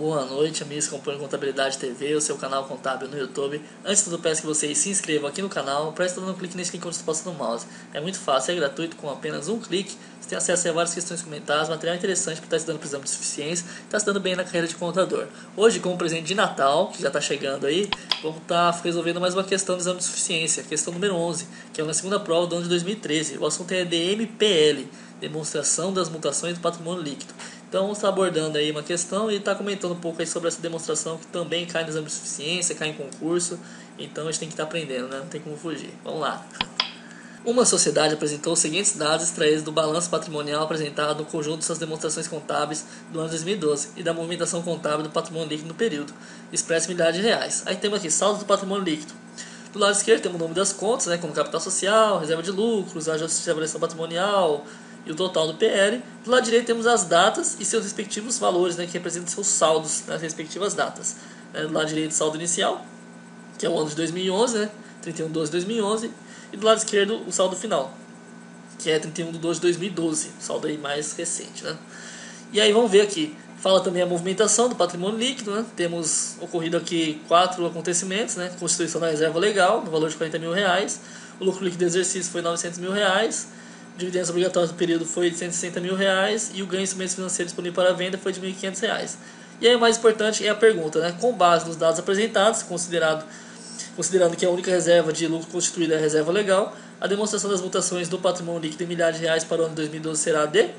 Boa noite, amigos que acompanham Contabilidade TV, o seu canal contábil no YouTube. Antes de tudo, peço que vocês se inscrevam aqui no canal, prestem um clique nesse link onde no mouse. É muito fácil, é gratuito, com apenas um clique. Você tem acesso a várias questões comentadas, material interessante para estar estudando para exame de suficiência, está estudando bem na carreira de contador. Hoje, como presente de Natal, que já está chegando aí, vamos estar tá resolvendo mais uma questão do exame de suficiência, questão número 11, que é uma segunda prova do ano de 2013. O assunto é DMPL, Demonstração das Mutações do Patrimônio Líquido. Então está abordando aí uma questão e está comentando um pouco aí sobre essa demonstração que também cai no exame de suficiência, cai em concurso. Então a gente tem que estar tá aprendendo, né? Não tem como fugir. Vamos lá. Uma sociedade apresentou os seguintes dados extraídos do balanço patrimonial apresentado no conjunto de suas demonstrações contábeis do ano 2012 e da movimentação contábil do patrimônio líquido no período, expresso em milhares de reais. Aí temos aqui saldo do patrimônio líquido. Do lado esquerdo temos o nome das contas, né, como capital social, reserva de lucros, ajuste de avaliação patrimonial, e o total do PL. Do lado direito temos as datas e seus respectivos valores, né, que representam seus saldos nas respectivas datas. É, do lado direito, saldo inicial, que é o ano de 2011, né, 31 de 12 de 2011. E do lado esquerdo, o saldo final, que é 31 de 12 de 2012, o saldo aí mais recente. Né. E aí vamos ver aqui, fala também a movimentação do patrimônio líquido, né? temos ocorrido aqui quatro acontecimentos, né? constituição da reserva legal, no valor de 40 mil reais, o lucro líquido do exercício foi 900 mil reais, dividendos obrigatórios do período foi de 160 mil reais e o ganho em instrumentos financeiros disponível para venda foi de 1.500 reais. E aí o mais importante é a pergunta, né? Com base nos dados apresentados, considerado, considerando que a única reserva de lucro constituída é a reserva legal, a demonstração das mutações do patrimônio líquido em milhares de reais para o ano de 2012 será de...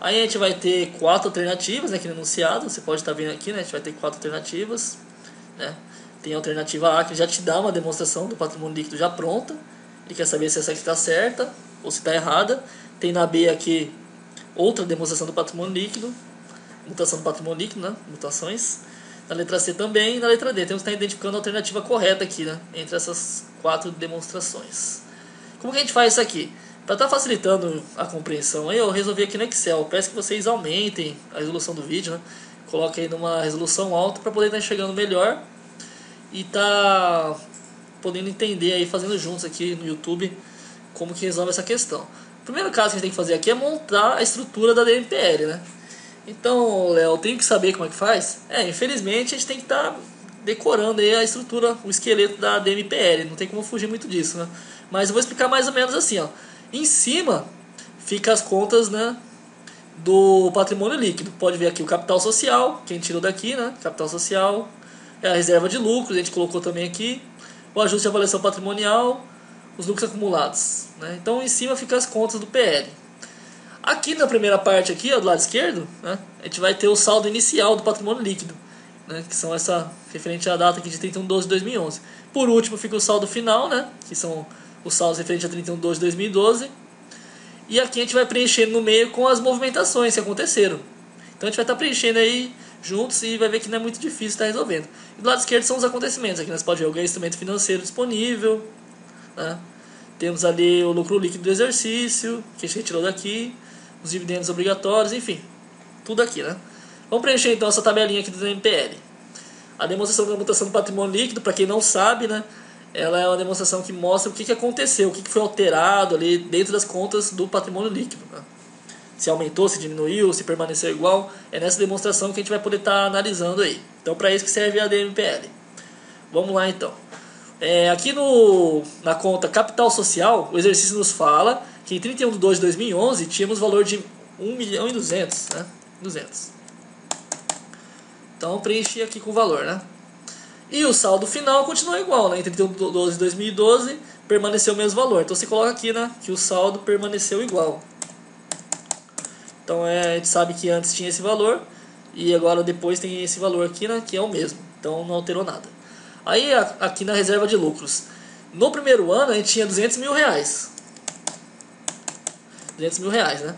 Aí a gente vai ter quatro alternativas né, aqui no enunciado, você pode estar vendo aqui, né? A gente vai ter quatro alternativas, né? Tem a alternativa A que já te dá uma demonstração do patrimônio líquido já pronta, ele quer saber se essa aqui está certa ou se está errada. Tem na B aqui outra demonstração do patrimônio líquido, mutação do patrimônio líquido, né? mutações. Na letra C também, e na letra D temos que estar identificando a alternativa correta aqui, né? entre essas quatro demonstrações. Como que a gente faz isso aqui? Para estar tá facilitando a compreensão, eu resolvi aqui no Excel. Peço que vocês aumentem a resolução do vídeo, né? Coloquem aí numa resolução alta para poder estar tá enxergando melhor e tá podendo entender aí, fazendo juntos aqui no YouTube como que resolve essa questão. O primeiro caso que a gente tem que fazer aqui é montar a estrutura da DMPL, né? Então, Léo, tem que saber como é que faz? É, infelizmente a gente tem que estar tá decorando aí a estrutura, o esqueleto da DMPL, não tem como fugir muito disso, né? Mas eu vou explicar mais ou menos assim, ó. Em cima fica as contas, né, do patrimônio líquido. Pode ver aqui o capital social, que a gente tirou daqui, né? Capital social, é a reserva de lucros, a gente colocou também aqui, o ajuste de avaliação patrimonial, os lucros acumulados. Né? Então em cima fica as contas do PL. Aqui na primeira parte aqui, ó, do lado esquerdo, né, a gente vai ter o saldo inicial do patrimônio líquido, né, que são essa referente à data aqui de 31 de 12 de 2011. Por último fica o saldo final, né, que são os saldos referentes a 31 de 12 de 2012. E aqui a gente vai preenchendo no meio com as movimentações que aconteceram. Então a gente vai estar preenchendo aí juntos e vai ver que não é muito difícil estar resolvendo. E do lado esquerdo são os acontecimentos. Aqui nós podemos ver o ganho instrumento financeiro disponível, né? Temos ali o lucro líquido do exercício, que a gente retirou daqui, os dividendos obrigatórios, enfim, tudo aqui, né? Vamos preencher então essa tabelinha aqui do MPL. A demonstração da mutação do patrimônio líquido, para quem não sabe, né? Ela é uma demonstração que mostra o que, que aconteceu, o que, que foi alterado ali dentro das contas do patrimônio líquido. Né? Se aumentou, se diminuiu, se permaneceu igual. É nessa demonstração que a gente vai poder estar tá analisando aí. Então, para isso que serve a DMPL. Vamos lá então. É, aqui no, na conta Capital Social, o exercício nos fala que em 31 de 2 de 2011 tínhamos valor de 1 milhão e 200, né? 200. Então preenchi aqui com o valor, né? E o saldo final continua igual, né? Em 31 de 12 de 2012 permaneceu o mesmo valor. Então você coloca aqui, né? Que o saldo permaneceu igual. Então é, a gente sabe que antes tinha esse valor e agora depois tem esse valor aqui, né? Que é o mesmo. Então não alterou nada. Aí aqui na reserva de lucros. No primeiro ano a gente tinha 200 mil reais. 200 mil reais, né?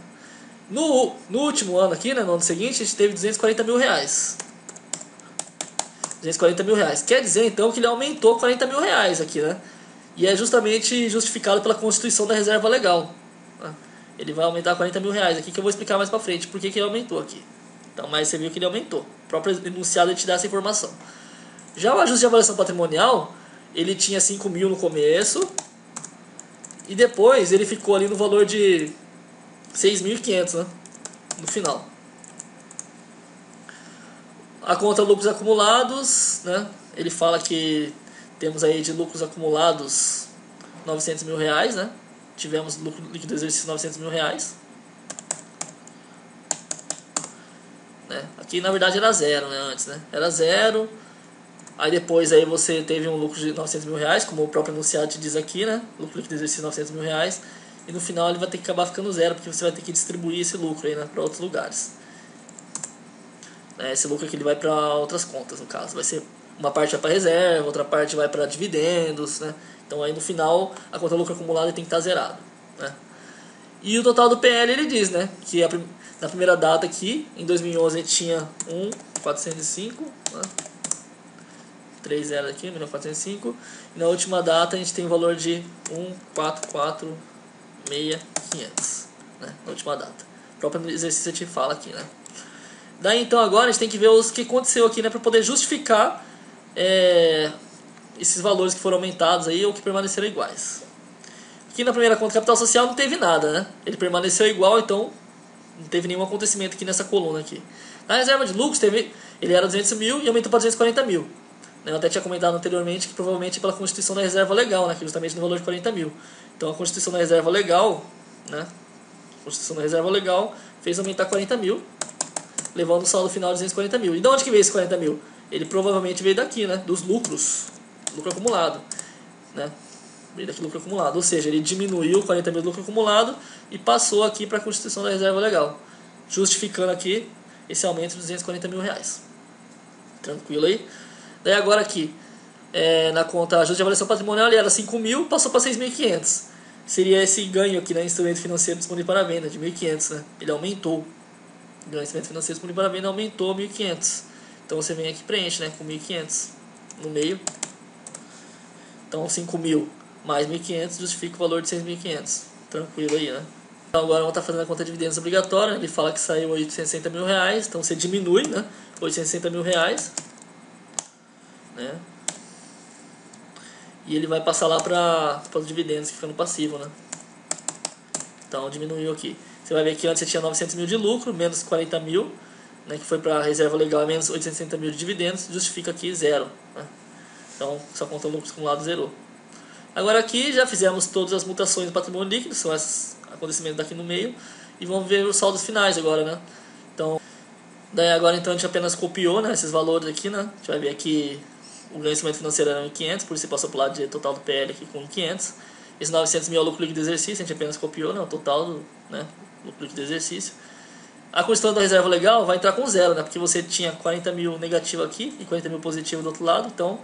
No, no último ano aqui, né, no ano seguinte, a gente teve 240 mil reais. 240 mil reais. Quer dizer, então, que ele aumentou 40 mil reais aqui, né? E é justamente justificado pela constituição da reserva legal. Né? Ele vai aumentar 40 mil reais aqui, que eu vou explicar mais pra frente por que ele aumentou aqui. Então, mas você viu que ele aumentou. O próprio enunciado te dá essa informação. Já o ajuste de avaliação patrimonial, ele tinha 5 mil no começo e depois ele ficou ali no valor de 6.500 né, no final. a conta lucros acumulados, né? Ele fala que temos aí de lucros acumulados 900 mil reais, né? Tivemos lucro líquido do exercício 900 mil reais. Né? Aqui na verdade era zero, né? Antes, né? Era zero. Aí depois aí você teve um lucro de 900 mil reais, como o próprio anunciado te diz aqui, né? Lucro líquido do exercício 900 mil reais. E no final ele vai ter que acabar ficando zero, porque você vai ter que distribuir esse lucro aí, né? Para outros lugares. Né? Esse lucro aqui ele vai para outras contas, no caso. Vai ser uma parte vai para reserva, outra parte vai para dividendos, né? Então aí no final a conta lucro acumulada tem que estar tá zerado, né? E o total do PL ele diz, né, que a, na primeira data aqui, em 2011 ele tinha 1.405, né? 3 zeros aqui, 1.405, e na última data a gente tem o valor de 1.446.500, né, na última data. O próprio exercício te fala aqui, né? Daí então agora a gente tem que ver o que aconteceu aqui, né, para poder justificar é, esses valores que foram aumentados aí ou que permaneceram iguais. Aqui na primeira conta capital social não teve nada, né? Ele permaneceu igual, então não teve nenhum acontecimento aqui nessa coluna aqui. Na reserva de lucros teve, ele era 200 mil e aumentou para 240 mil. Eu até tinha comentado anteriormente que provavelmente pela constituição da reserva legal, né? que é justamente no valor de 40 mil. Então a constituição da reserva legal, né? Constituição da reserva legal fez aumentar 40 mil levando o saldo final de 240 mil. E de onde que veio esse 40 mil? Ele provavelmente veio daqui, né? Dos lucros, lucro acumulado, né? Veio daqui lucro acumulado, ou seja, ele diminuiu 40 mil lucro acumulado e passou aqui para a constituição da reserva legal, justificando aqui esse aumento de 240 mil reais. Tranquilo aí? Daí agora aqui, é, na conta ajuste de avaliação patrimonial, ele era 5 mil, passou para 6.500. Seria esse ganho aqui, né? Instrumento financeiro disponível para venda, de 1.500, né? Ele aumentou do instrumento financeiro disponível para venda aumentou 1.500. Então você vem aqui e preenche né, com 1.500 no meio. Então 5.000 mais 1.500 justifica o valor de 6.500. Tranquilo aí, né? Então agora vamos estar fazendo a conta de dividendos obrigatória. Ele fala que saiu 860 mil reais. Então você diminui, né? 860 mil reais. Né? E ele vai passar lá para os dividendos que ficam no passivo, né? Então diminuiu aqui. Você vai ver que antes você tinha 900 mil de lucro, menos 40 mil, né, que foi para a reserva legal, menos 860 mil de dividendos, justifica aqui zero. Né? Então, só conta lucros acumulados zerou. Agora aqui já fizemos todas as mutações do patrimônio líquido, são esses acontecimentos daqui no meio, e vamos ver os saldos finais agora, né? Então, daí agora então a gente apenas copiou né, esses valores aqui, né? A gente vai ver aqui o ganho financeiro era 1.500, por isso passou para o lado de total do PL aqui com 1.500. Esse 900 mil é o lucro líquido do exercício, a gente apenas copiou, né? O total do, né, lucro líquido do exercício. A questão da reserva legal vai entrar com zero, né? Porque você tinha 40 mil negativo aqui e 40 mil positivo do outro lado, então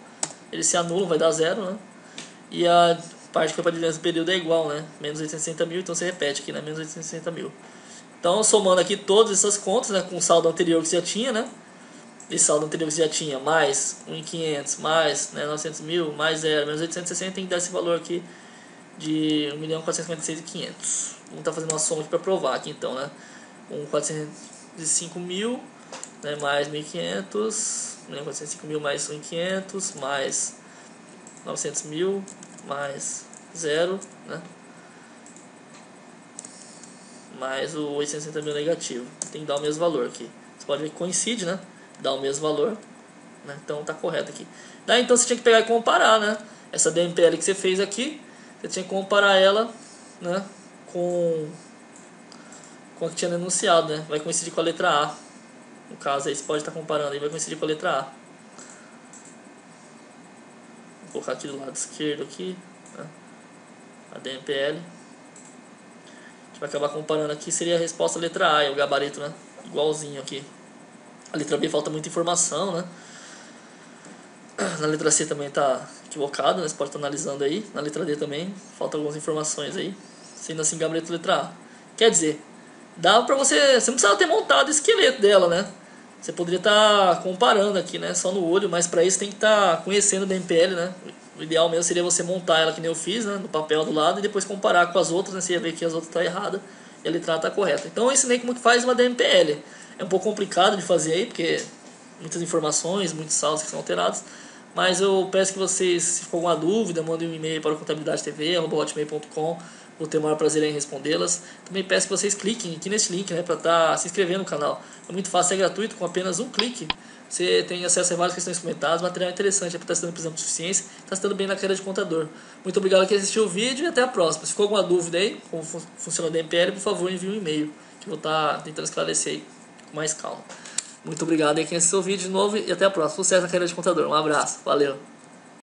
eles se anulam, vai dar zero, né? E a parte que foi para dividendos do período é igual, né? Menos 860 mil, então você repete aqui, né? Menos 860 mil. Então, somando aqui todas essas contas, né? Com o saldo anterior que você já tinha, né? Esse saldo anterior que você já tinha, mais 1.500, mais né, 900 mil, mais zero, menos 860, tem que dar esse valor aqui de 1.456.500. Vamos estar tá fazendo uma soma aqui para provar aqui então, né? Um 405 mil, né, mais 1.500, né, 405 mil mais 1.500, mais 900 mil, mais zero, né? Mais o 860 mil negativo. Tem que dar o mesmo valor aqui. Você pode ver que coincide, né? Dá o mesmo valor. Né? Então tá correto aqui. Daí então você tinha que pegar e comparar, né? Essa DMPL que você fez aqui você tinha que comparar ela né, com, com a que tinha denunciado, né? Vai coincidir com a letra A. No caso aí você pode estar comparando aí, vai coincidir com a letra A. Vou colocar aqui do lado esquerdo aqui, né? a DMPL. A gente vai acabar comparando aqui, seria a resposta letra A, o gabarito, né? Igualzinho aqui. A letra B falta muita informação, né? Na letra C também está equivocado, né? Você pode estar analisando aí. Na letra D também, faltam algumas informações aí. Sendo assim, gabarito letra A. Quer dizer, dá pra você. Você não precisava ter montado o esqueleto dela, né? Você poderia estar comparando aqui, né? Só no olho, mas para isso tem que estar conhecendo da MPL, né? O ideal mesmo seria você montar ela que nem eu fiz, né? No papel do lado e depois comparar com as outras, né? Você ia ver que as outras estão tá erradas e a letra A está correta. Então eu ensinei como que faz uma DMPL. É um pouco complicado de fazer aí, porque muitas informações, muitos saldos que são alterados. Mas eu peço que vocês, se for alguma dúvida, mandem um e-mail para o contabilidade TV, vou ter o maior prazer em respondê-las. Também peço que vocês cliquem aqui nesse link né, para estar tá se inscrevendo no canal. É muito fácil, é gratuito, com apenas um clique. Você tem acesso a várias questões comentadas, material interessante, é para estar estudando prisão de suficiência, está estudando bem na carreira de contador. Muito obrigado por assistiu o vídeo e até a próxima. Se for alguma dúvida aí, como funciona o DMPL, por favor envie um e-mail, que eu vou estar tá tentando esclarecer aí com mais calma. Muito obrigado aí quem assistiu o vídeo de novo e até a próxima. Sucesso na carreira de contador. Um abraço. Valeu.